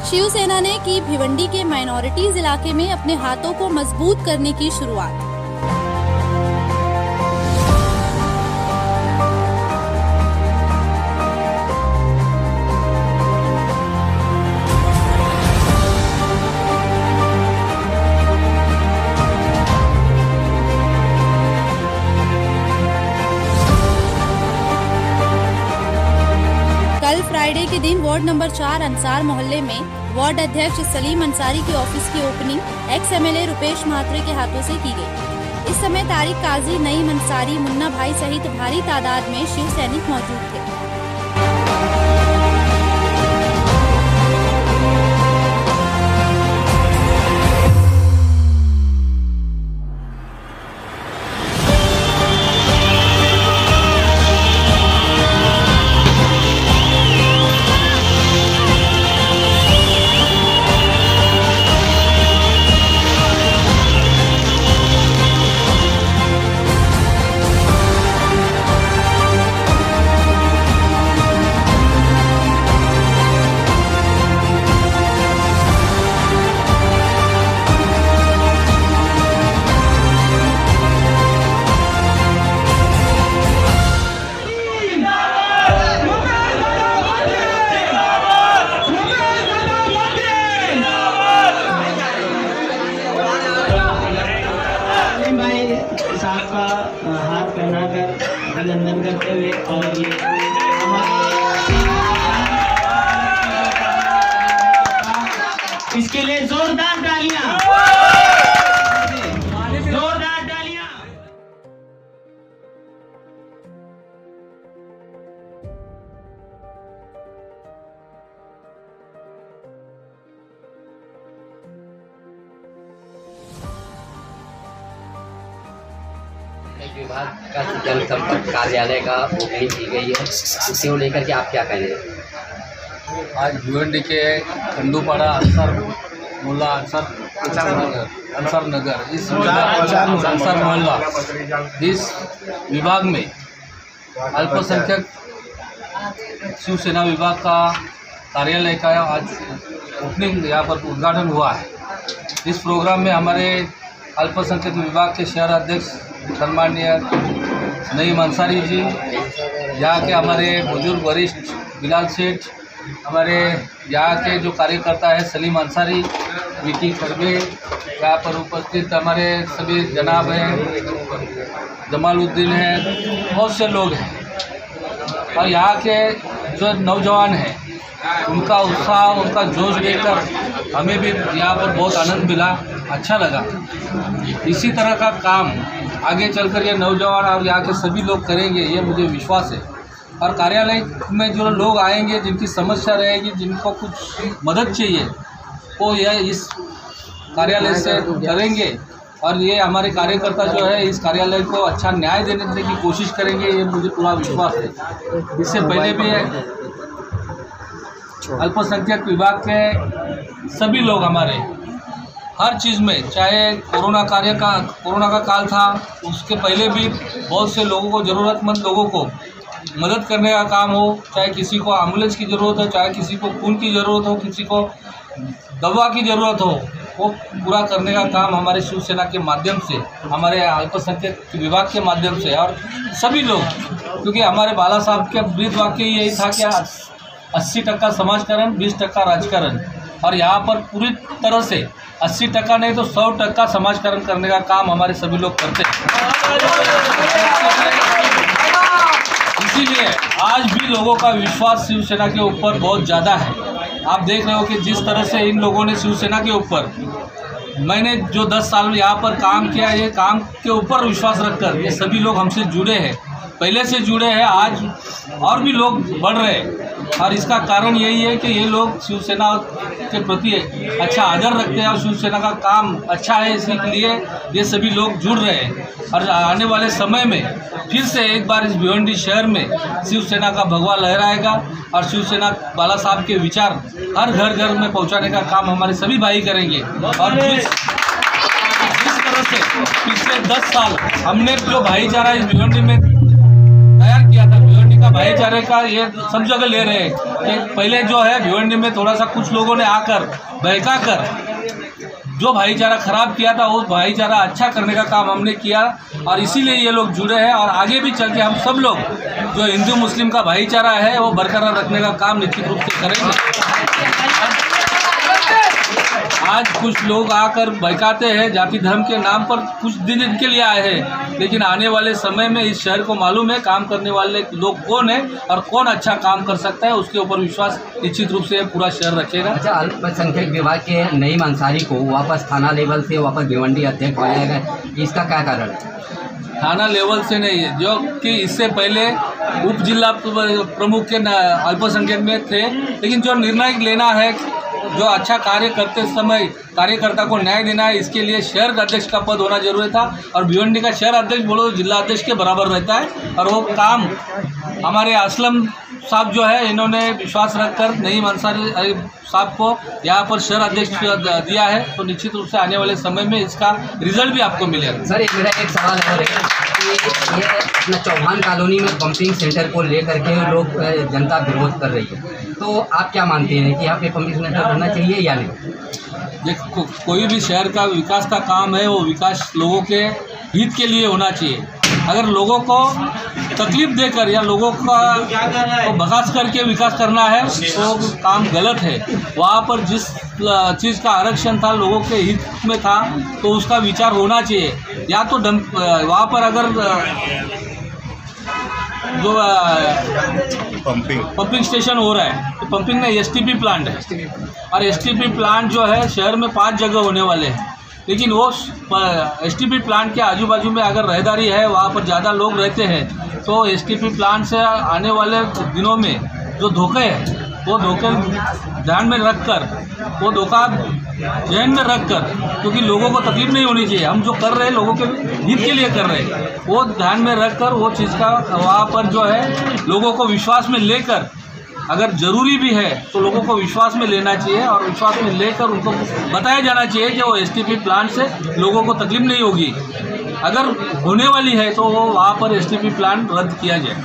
शिवसेना ने की भिवंडी के माइनॉरिटीज इलाके में अपने हाथों को मज़बूत करने की शुरुआत। कल फ्राइडे के दिन वार्ड नंबर चार अंसार मोहल्ले में वार्ड अध्यक्ष सलीम अंसारी के ऑफ़िस की opening ex MLA Rupesh Mhatre के हाथों से की गई। इस समय तारिक काजी नईम अंसारी, मुन्ना भाई सहित भारी तादाद में शिव सैनिक मौजूद थे। अभिनंदन करते हुए और ये इसके लिए जोरदार तालियाँ। विभाग का जनसंपर्क कार्यालय का ओपनिंग की गई है। उसे को लेकर के आप क्या कहेंगे आज भिवंडी के खंडूपाड़ा, अंसर मोहल्ला अंसर अंसर नगर इस अंसर मोहल्ला इस विभाग में अल्पसंख्यक शिवसेना विभाग का कार्यालय का आज ओपनिंग यहाँ पर उद्घाटन हुआ है। इस प्रोग्राम में हमारे अल्पसंख्यक विभाग के शहर अध्यक्ष सम्माननीय नईम अंसारी जी, यहाँ के हमारे बुज़ुर्ग वरिष्ठ बिलाल सेठ, हमारे यहाँ के जो कार्यकर्ता है सलीम अंसारी विकी खरबे यहाँ पर उपस्थित हमारे सभी जनाब हैं, जमालुद्दीन हैं, बहुत से लोग हैं। और यहाँ के जो नौजवान हैं, उनका उत्साह, उनका जोश देखकर हमें भी यहाँ पर बहुत आनंद मिला। अच्छा लगा। इसी तरह का काम आगे चलकर ये नौजवान और यहाँ के सभी लोग करेंगे ये मुझे विश्वास है। और कार्यालय में जो लोग आएँगे जिनकी समस्या रहेगी जिनको कुछ मदद चाहिए वो यह इस कार्यालय से करेंगे। और ये हमारे कार्यकर्ता जो है इस कार्यालय को अच्छा न्याय देने की कोशिश करेंगे ये मुझे पूरा विश्वास है। इससे पहले भी अल्पसंख्यक विभाग के सभी लोग हमारे हर चीज़ में, चाहे कोरोना कार्य का, कोरोना का काल था, उसके पहले भी बहुत से लोगों को, ज़रूरतमंद लोगों को मदद करने का काम हो, चाहे किसी को एंबुलेंस की ज़रूरत हो, चाहे किसी को खून की ज़रूरत हो, किसी को दवा की ज़रूरत हो, वो पूरा करने का काम हमारे शिवसेना के माध्यम से, हमारे अल्पसंख्यक विभाग के माध्यम से और सभी लोग, क्योंकि हमारे बाला साहब के वृद्ध वाक्य यही था कि अस्सी टक्का समाजकरण, बीस टक्का राजकारण। और यहाँ पर पूरी तरह से अस्सी टक्का नहीं तो सौ टक्का समाजकरण करने का काम हमारे सभी लोग करते हैं। इसीलिए आज भी लोगों का विश्वास शिवसेना के ऊपर बहुत ज़्यादा है। आप देख रहे हो कि जिस तरह से इन लोगों ने शिवसेना के ऊपर, मैंने जो दस साल में यहाँ पर काम किया, ये काम के ऊपर विश्वास रखकर ये सभी लोग हमसे जुड़े हैं। पहले से जुड़े हैं आज, और भी लोग बढ़ रहे हैं। और इसका कारण यही है कि ये लोग शिवसेना के प्रति अच्छा आदर रखते हैं और शिवसेना का काम अच्छा है इसलिए ये सभी लोग जुड़ रहे हैं। और आने वाले समय में फिर से एक बार इस भिवंडी शहर में शिवसेना का भगवा लहराएगा और शिवसेना बाला साहब के विचार हर घर घर में पहुँचाने का काम हमारे सभी भाई करेंगे। और जिस तरह से पिछले दस साल हमने जो भाईचारा इस भिवंडी में तैयार किया था भिवंडी का भाईचारे का ये सब जगह ले रहे हैं, कि पहले जो है भिवंडी में थोड़ा सा कुछ लोगों ने आकर बहका कर, जो भाईचारा खराब किया था, वो भाईचारा अच्छा करने का काम हमने किया और इसीलिए ये लोग जुड़े हैं और आगे भी चल के हम सब लोग जो हिंदू मुस्लिम का भाईचारा है, वो बरकरार रखने का काम निश्चित रूप से करेंगे। आज कुछ लोग आकर बहकाते हैं जाति धर्म के नाम पर कुछ दिन इनके लिए आए हैं। लेकिन आने वाले समय में इस शहर को मालूम है काम करने वाले लोग कौन है और कौन अच्छा काम कर सकता है उसके ऊपर विश्वास निश्चित रूप से पूरा शहर रखेगा। अच्छा अल्पसंख्यक विभाग के नईम अंसारी को वापस थाना लेवल से वापस भिवंडी अध्यक्ष बनाया गया। इसका क्या कारण? है थाना लेवल से नहीं है जो कि इससे पहले उप जिला प्रमुख के अल्पसंख्यक में थे लेकिन जो निर्णय लेना है जो अच्छा कार्य करते समय कार्यकर्ता को न्याय देना है, इसके लिए शहर अध्यक्ष का पद होना ज़रूरी था और भिवंडी का शहर अध्यक्ष बोलो, जिला अध्यक्ष के बराबर रहता है। और वो काम हमारे असलम साहब जो है इन्होंने विश्वास रखकर नईम अंसारी साहब को यहाँ पर शहर अध्यक्ष दिया है तो निश्चित रूप से आने वाले समय में इसका रिज़ल्ट भी आपको मिलेगा। सर एक मेरा एक सवाल और है कि ये अपना चौहान कॉलोनी में पंपिंग सेंटर को लेकर के लोग जनता विरोध कर रही है। तो आप क्या मानते हैं कि यहाँ पे पंपिंग सेंटर रहना चाहिए या नहीं? देखो कोई भी शहर का विकास का काम है वो विकास लोगों के हित के लिए होना चाहिए। अगर लोगों को तकलीफ़ देकर या लोगों का को बगास करके विकास करना है तो काम गलत है। वहाँ पर जिस चीज़ का आरक्षण था लोगों के हित में था तो उसका विचार होना चाहिए। या तो अ, वहाँ पर अगर जो पंपिंग पंपिंग स्टेशन हो रहा है तो पंपिंग में एसटीपी प्लांट है। और एसटीपी प्लांट जो है शहर में पाँच जगह होने वाले हैं। लेकिन वो एसटीपी प्लांट के आजू बाजू में अगर रहदारी है, वहाँ पर ज़्यादा लोग रहते हैं तो एसटीपी प्लांट से आने वाले दिनों में जो धोखे हैं, वो धोखे ध्यान में रख कर वो धोखा ध्यान में रख कर क्योंकि लोगों को तकलीफ़ नहीं होनी चाहिए। हम जो कर रहे हैं, लोगों के हित के लिए कर रहे हैं, वो ध्यान में रख कर वो चीज़ का, वहाँ पर जो है, लोगों को विश्वास में लेकर अगर ज़रूरी भी है तो लोगों को विश्वास में लेना चाहिए और विश्वास में लेकर उनको बताया जाना चाहिए कि वो एसटीपी प्लांट से लोगों को तकलीफ़ नहीं होगी। अगर होने वाली है तो वो वहाँ पर एसटीपी प्लांट रद्द किया जाए।